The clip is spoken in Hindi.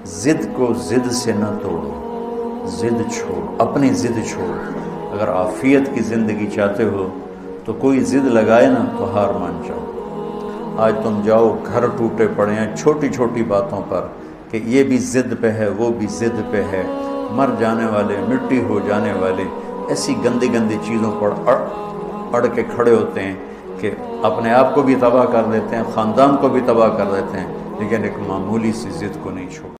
ज़िद को ज़िद से न तोड़ो, ज़िद छोड़, अपनी ज़िद छोड़। अगर आफियत की ज़िंदगी चाहते हो तो कोई ज़िद लगाए ना तो हार मान जाओ। आज तुम जाओ, घर टूटे पड़े हैं छोटी छोटी बातों पर कि ये भी ज़िद पे है, वो भी ज़िद पे है। मर जाने वाले, मिट्टी हो जाने वाले, ऐसी गंदी गंदी चीज़ों पर अड़ अड़ के खड़े होते हैं कि अपने आप को भी तबाह कर देते हैं, ख़ानदान को भी तबाह कर देते हैं, लेकिन एक मामूली सी ज़िद को नहीं छोड़।